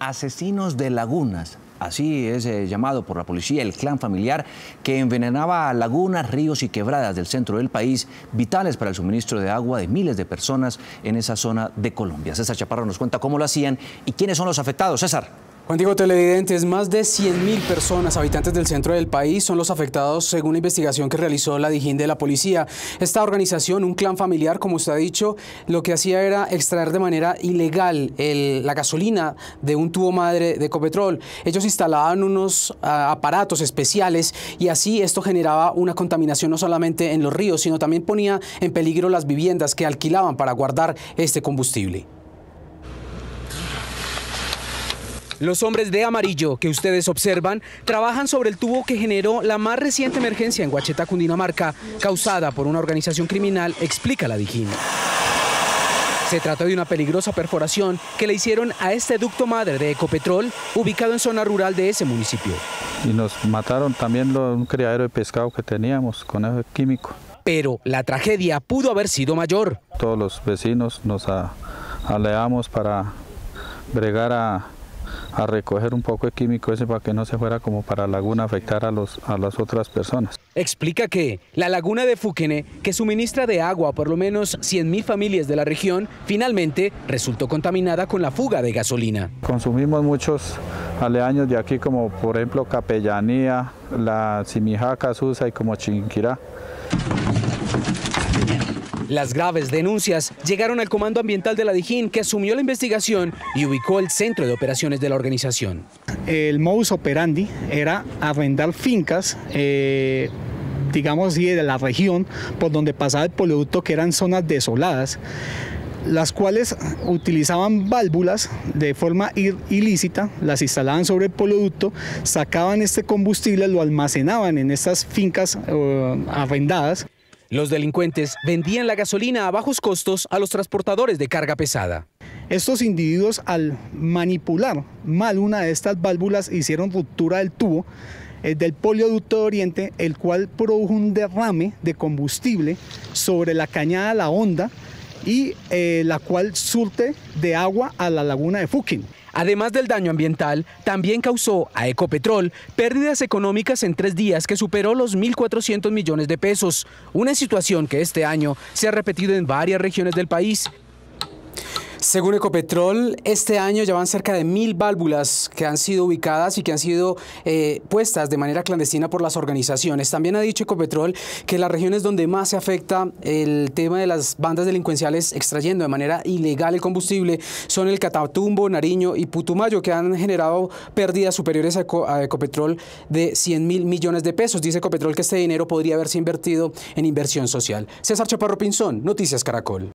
Asesinos de lagunas. Así es eh, llamado por la policía el clan familiar que envenenaba lagunas, ríos y quebradas del centro del país, vitales para el suministro de agua de miles de personas en esa zona de Colombia. César Chaparro nos cuenta cómo lo hacían y quiénes son los afectados. César. Juan Diego Televidentes, más de 100.000 personas, habitantes del centro del país, son los afectados según la investigación que realizó la Dijín de la policía. Esta organización, un clan familiar, como usted ha dicho, lo que hacía era extraer de manera ilegal la gasolina de un tubo madre de Ecopetrol. Ellos instalaban unos ah, aparatos especiales y así esto generaba una contaminación no solamente en los ríos, sino también ponía en peligro las viviendas que alquilaban para guardar este combustible. Los hombres de amarillo que ustedes observan trabajan sobre el tubo que generó la más reciente emergencia en Guacheta, Cundinamarca, causada por una organización criminal, explica la Dijín. Se trata de una peligrosa perforación que le hicieron a este ducto madre de Ecopetrol, ubicado en zona rural de ese municipio. Y nos mataron también un criadero de pescado que teníamos con ese químico. Pero la tragedia pudo haber sido mayor. Todos los vecinos nos aleamos para bregar a a recoger un poco de químico ese para que no se fuera como para la laguna afectar a, los, a las otras personas. Explica que la laguna de Fúquene, que suministra de agua a por lo menos 100.000 familias de la región, finalmente resultó contaminada con la fuga de gasolina. Consumimos muchos aleaños de aquí como por ejemplo Capellanía, la Simijaca, Susa y como Chinquirá. Las graves denuncias llegaron al Comando Ambiental de la Dijín, que asumió la investigación y ubicó el centro de operaciones de la organización. El modus operandi era arrendar fincas, eh, digamos de la región por donde pasaba el producto, que eran zonas desoladas las cuales utilizaban válvulas de forma ilícita, las instalaban sobre el producto, sacaban este combustible, lo almacenaban en estas fincas eh, arrendadas. Los delincuentes vendían la gasolina a bajos costos a los transportadores de carga pesada. Estos individuos al manipular mal una de estas válvulas hicieron ruptura del tubo eh, del polioducto de Oriente, el cual produjo un derrame de combustible sobre la cañada La Honda y eh, la cual surte de agua a la laguna de Fuquín. Además del daño ambiental, también causó a Ecopetrol pérdidas económicas en tres días que superó los 1.400 millones de pesos, una situación que este año se ha repetido en varias regiones del país según Ecopetrol, este año ya van cerca de mil válvulas que han sido ubicadas y que han sido eh, puestas de manera clandestina por las organizaciones. También ha dicho Ecopetrol que las regiones donde más se afecta el tema de las bandas delincuenciales extrayendo de manera ilegal el combustible son el Catatumbo, Nariño y Putumayo, que han generado pérdidas superiores a, a Ecopetrol de 100 mil millones de pesos. Dice Ecopetrol que este dinero podría haberse invertido en inversión social. César Chaparro Pinzón, Noticias Caracol.